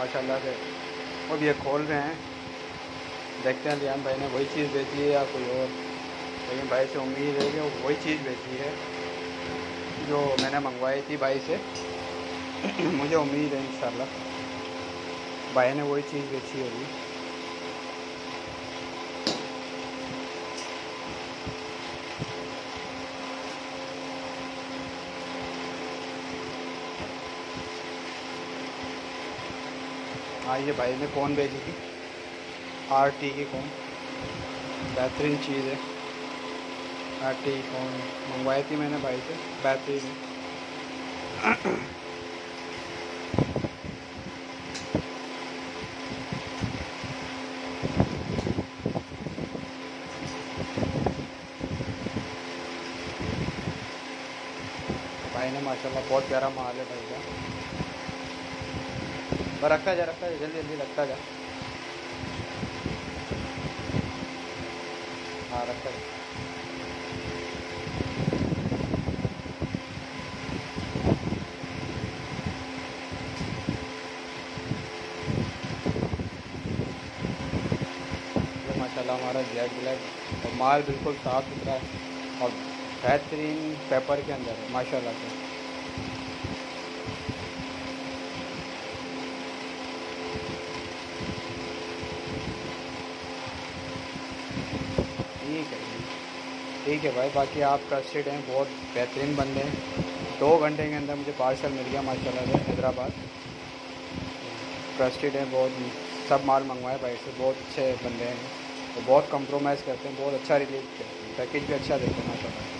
माशाल्लाह से। अब ये खोल रहे हैं। देखते हैं लियान भाई ने वही चीज़ बेची है या कोई और। लेकिन भाई से उम्मीद है कि वही चीज़ बेची है जो मैंने मंगवाई थी भाई से। मुझे उम्मीद है इन भाई ने वही चीज़ बेची होगी। हाँ ये भाई ने कौन भेजी थी? आर टी की कौन? बेहतरीन चीज़ है। आर टी की कौन? मंगवाई थी मैंने भाई से, बेहतरीन है। भाई ने माशाल्लाह बहुत प्यारा माल है भाई का। बस रखा जा रखा जा, जल्दी जल्दी रखा जा। हाँ रखा जा। माशाल्लाह हमारा जेड ब्लैक, और माल बिल्कुल साफ़ सुथरा है और बेहतरीन पेपर के अंदर है, माशाल्लाह से ठीक है ठीक है भाई, बाकी आप ट्रस्टेड हैं, बहुत बेहतरीन बंदे हैं। दो घंटे के अंदर मुझे पार्सल मिल गया, माशाल्लाह से, हैदराबाद। ट्रस्टेड हैं, बहुत, सब माल मंगवाए भाई से बहुत अच्छे बंदे हैं। तो बहुत कंप्रोमाइज़ करते हैं, बहुत अच्छा रिलीज़ हैं पैकेज भी अच्छा देते हैं, माशाल्लाह।